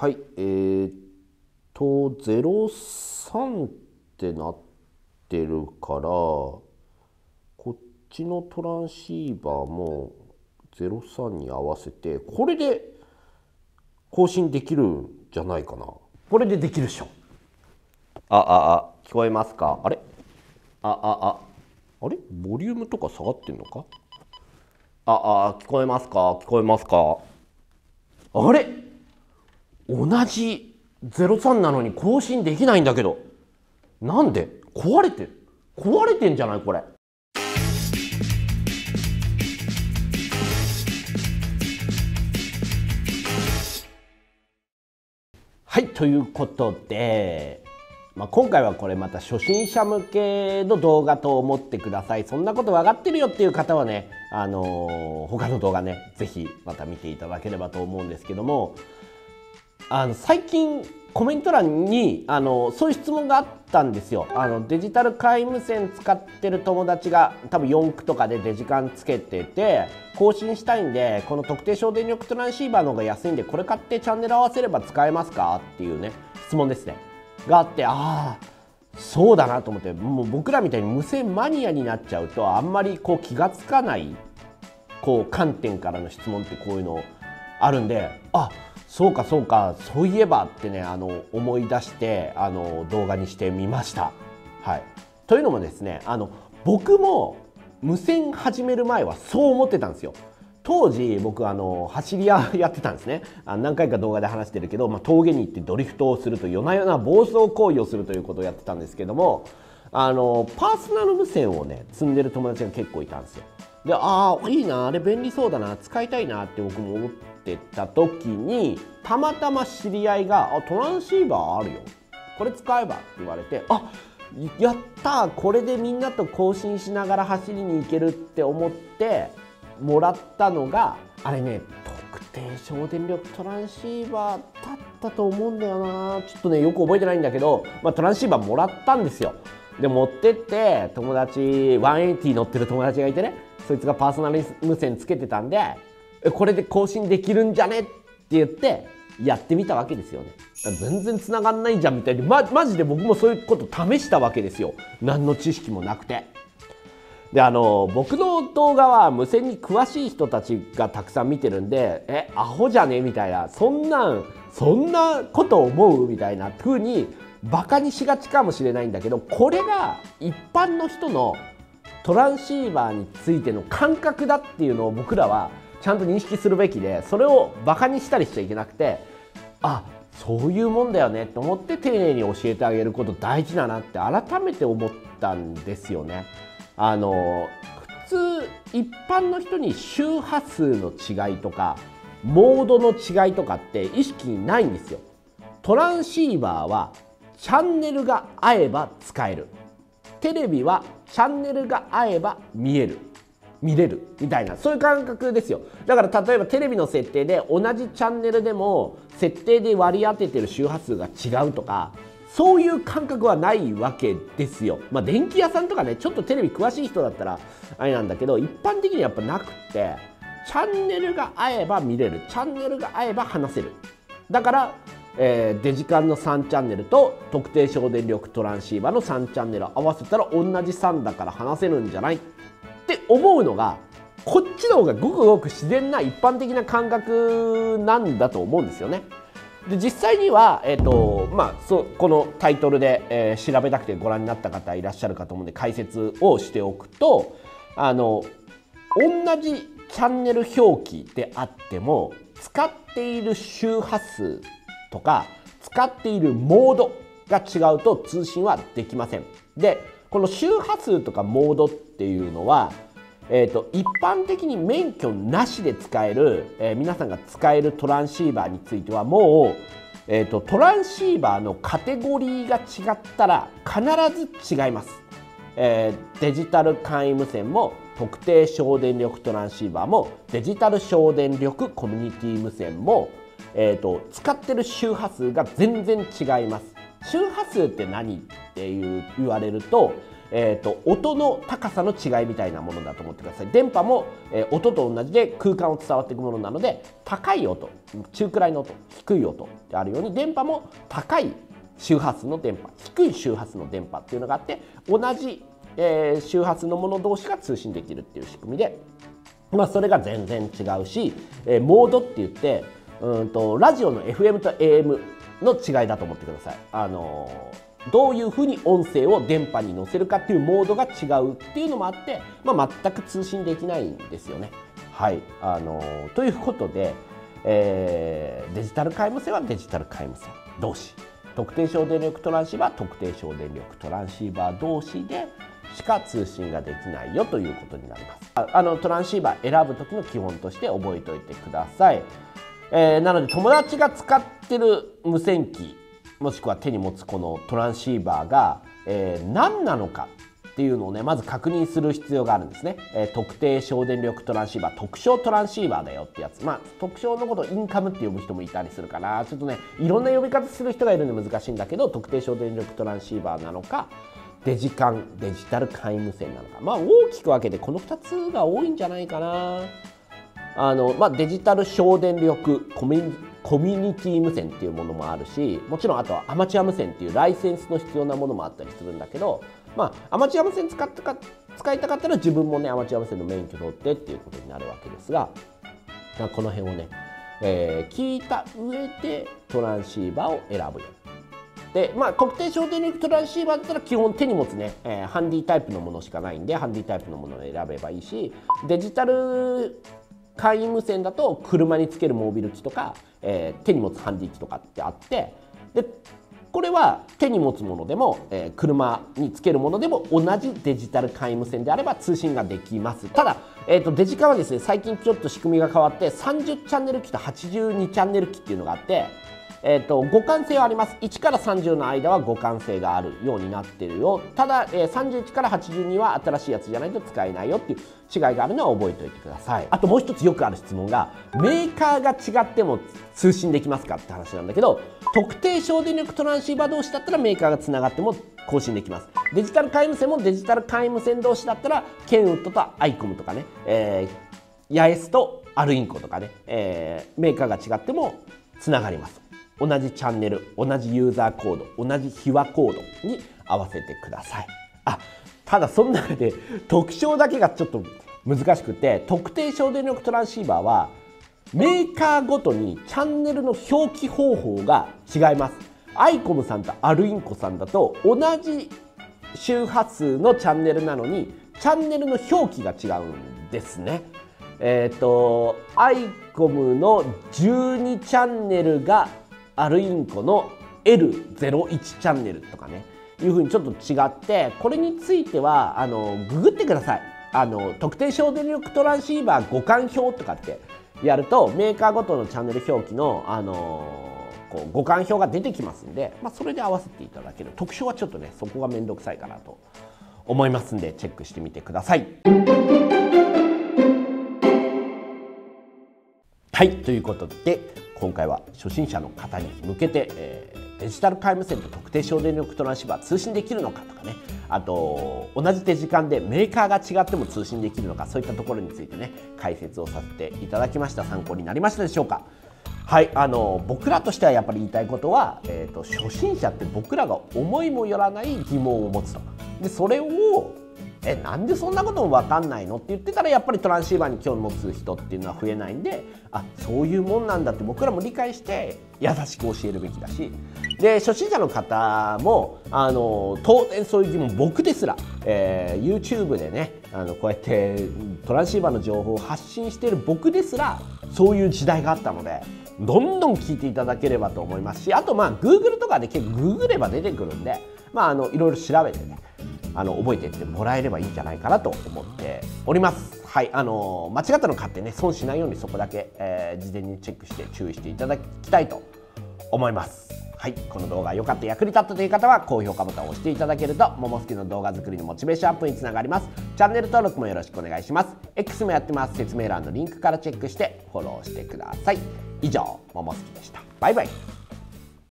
はいえー、っと03ってなってるからこっちのトランシーバーも03に合わせてこれで更新できるんじゃないかな。これでできるでしょ。あああ聞こえますか？あれ？あああ。あれ？ボリュームとか下がってんのか？ああ聞こえますか？聞こえますか？あれ？同じ03なのに更新できないんだけど。なんで？壊れてる。壊れてんじゃないこれ。はいということで、まあ、今回はこれまた初心者向けの動画と思ってください。そんなこと分かってるよっていう方はねあのー、他の動画ね是非また見ていただければと思うんですけどもあの最近コメント欄にあのそういう質問があったんですよ。あのデジタル皆無線使ってる友達が多分4区とかでデジカンつけてて更新したいんでこの特定省電力トランシーバーの方が安いんでこれ買ってチャンネル合わせれば使えますかっていうね質問ですね。があってああそうだなと思ってもう僕らみたいに無線マニアになっちゃうとあんまりこう気が付かないこう観点からの質問ってこういうのあるんであそうかそうかそういえばってねあの思い出してあの動画にしてみました。はい、というのもですねあの僕も無線始める前はそう思ってたんですよ。当時僕あの走り屋やってたんですねあ何回か動画で話してるけど、まあ、峠に行ってドリフトをすると夜な夜な暴走行為をするということをやってたんですけどもあのパーソナル無線をね積んでる友達が結構いたんですよ。でああいいなあれ便利そうだな使いたいなって僕も思っってた時にたまたま知り合いが「あトランシーバーあるよこれ使えば」って言われて「あやったこれでみんなと更新しながら走りに行ける」って思ってもらったのがあれね特定省電力トランシーバーだったと思うんだよなちょっとねよく覚えてないんだけど、まあ、トランシーバーもらったんですよ。で持ってって友達180乗ってる友達がいてねそいつがパーソナル無線つけてたんでこれで更新できるんじゃね？って言ってやってみたわけですよね。全然繋がんないじゃんみたいにまマジで僕もそういうこと試したわけですよ。何の知識もなくて。であの僕の動画は無線に詳しい人たちがたくさん見てるんでえアホじゃね？みたいな。そんなんそんなこと思う？みたいな風にバカにしがちかもしれないんだけどこれが一般の人のトランシーバーについての感覚だっていうのを僕らはちゃんと認識するべきでそれをバカにしたりしちゃいけなくてあそういうもんだよねと思って丁寧に教えてあげること大事だなって改めて思ったんですよね。あの普通一般の人に周波数の違いとかモードの違いとかって意識ないんですよ。トランシーバーはチャンネルが合えば使えるテレビはチャンネルが合えば見える見れるみたいなそういう感覚ですよ。だから例えばテレビの設定で同じチャンネルでも設定で割り当ててる周波数が違うとかそういう感覚はないわけですよ。まあ、電気屋さんとかねちょっとテレビ詳しい人だったらあれなんだけど一般的にやっぱなくってチャンネルが合えば見れる。チャンネルが合えば話せる。だからえー、デジカンの3チャンネルと特定省電力トランシーバーの3チャンネル合わせたら同じ3だから話せるんじゃない。って思うのがこっちの方がごくごく自然な一般的な感覚なんだと思うんですよね。で実際には、えーとまあ、そこのタイトルで、えー、調べたくてご覧になった方いらっしゃるかと思うんで解説をしておくとあの同じチャンネル表記であっても使っている周波数とか使っているモードが違うと通信はできません。でこの周波数とかモードっていうのは、えーと、一般的に免許なしで使える、えー、皆さんが使えるトランシーバーについてはもう、えーと、トランシーバーのカテゴリーが違ったら必ず違います。えー、デジタル簡易無線も特定省電力トランシーバーもデジタル省電力コミュニティ無線もえーと、使ってる周波数が全然違います周波数って何っていう言われるとえーと、音の高さの違いみたいなものだと思ってください。電波も、えー、音と同じで空間を伝わっていくものなので高い音中くらいの音低い音ってあるように電波も高い周波数の電波低い周波数の電波っていうのがあって同じ、えー、周波数のもの同士が通信できるっていう仕組みで、まあ、それが全然違うし、えー、モードって言ってうんとラジオの FM と AM の違いだと思ってください。あのどういうふうに音声を電波に乗せるかっていうモードが違うっていうのもあって、まあ、全く通信できないんですよね。はいあの、ということで、えー、デジタル皆無線はデジタル皆無線同士特定省電力トランシーバー特定省電力トランシーバー同士でしか通信ができないよということになりますああのトランシーバー選ぶ時の基本として覚えておいてください、えー、なので友達が使ってる無線機もしくは手に持つこのトランシーバーが、えー、何なのかっていうのをねまず確認する必要があるんですね、えー、特定省電力トランシーバー特徴トランシーバーだよってやつ。まあ特徴のことをインカムって呼ぶ人もいたりするからちょっとねいろんな呼び方する人がいるんで難しいんだけど特定省電力トランシーバーなのかデジカンデジタル皆無線なのか。まあ大きく分けてこの2つが多いんじゃないかな。あの、まあ、デジタル省電力コミュコミュニティ無線っていうものもあるしもちろんあとはアマチュア無線っていうライセンスの必要なものもあったりするんだけど、まあ、アマチュア無線使ってか使いたかったら自分もねアマチュア無線の免許取ってっていうことになるわけですがこの辺をね、えー、聞いた上でトランシーバーを選ぶよ。でまあ国定省電力トランシーバーだったら基本手に持つね、えー、ハンディタイプのものしかないんでハンディタイプのものを選べばいいしデジタル簡易無線だと車につけるモービル機とか、えー、手に持つハンディ機とかってあってでこれは手に持つものでも、えー、車につけるものでも同じデジタル簡易無線であれば通信ができます。ただ、えーと、デジカはですね最近ちょっと仕組みが変わって30チャンネル機と82チャンネル機っていうのがあってえーと、互換性はあります。1から30の間は互換性があるようになってるよ。ただ、えー、31から82は新しいやつじゃないと使えないよっていう違いがあるのは覚えておいてください。あともう一つよくある質問がメーカーが違っても通信できますかって話なんだけど特定小電力トランシーバー同士だったらメーカーがつながっても更新できます。デジタル簡易無線もデジタル簡易無線同士だったらケンウッドとアイコムとかね、えー、ヤエスとアルインコとかね、えー、メーカーが違ってもつながります。同じチャンネル同じユーザーコード同じ秘話コードに合わせてください。あただその中で特小だけがちょっと難しくて特定小電力トランシーバーはメーカーごとにチャンネルの表記方法が違います。アイコムさんとアルインコさんだと同じ周波数のチャンネルなのにチャンネルの表記が違うんですね。えっ、ー、とアイコムの12チャンネルがアルインコの L01 チャンネルとかねいうふうにちょっと違ってこれについてはあのググってくださいあの特定省電力トランシーバー互換表とかってやるとメーカーごとのチャンネル表記のあのこう互換表が出てきますんで、まあ、それで合わせていただける特徴はちょっとねそこが面倒くさいかなと思いますんでチェックしてみてください。はいということで今回は初心者の方に向けて、えー、デジタル皆無線と特定省電力トランシーバー通信できるのかとかね。あと同じ手時間でメーカーが違っても通信できるのかそういったところについてね解説をさせていただきました。参考になりましたでしょうか。はいあの僕らとしてはやっぱり言いたいことは、えーと、初心者って僕らが思いもよらない疑問を持つと。でそれをえなんでそんなことも分かんないの？って言ってたらやっぱりトランシーバーに興味持つ人っていうのは増えないんであそういうもんなんだって僕らも理解して優しく教えるべきだし。で初心者の方もあの当然そういう疑問僕ですら、えー、YouTube でねあのこうやってトランシーバーの情報を発信している僕ですらそういう時代があったのでどんどん聞いていただければと思いますしあとまあ Google とかで結構ググれば出てくるんでまああのいろいろ調べてねあの覚えていってもらえればいいんじゃないかなと思っております。はいあの間違ったの買ってね損しないようにそこだけ、えー、事前にチェックして注意していただきたいと思います。はい、この動画良かった役に立ったという方は高評価ボタンを押していただけるとももすけの動画作りのモチベーションアップにつながります。チャンネル登録もよろしくお願いします。X もやってます。説明欄のリンクからチェックしてフォローしてください。以上ももすきでした。バイバイ。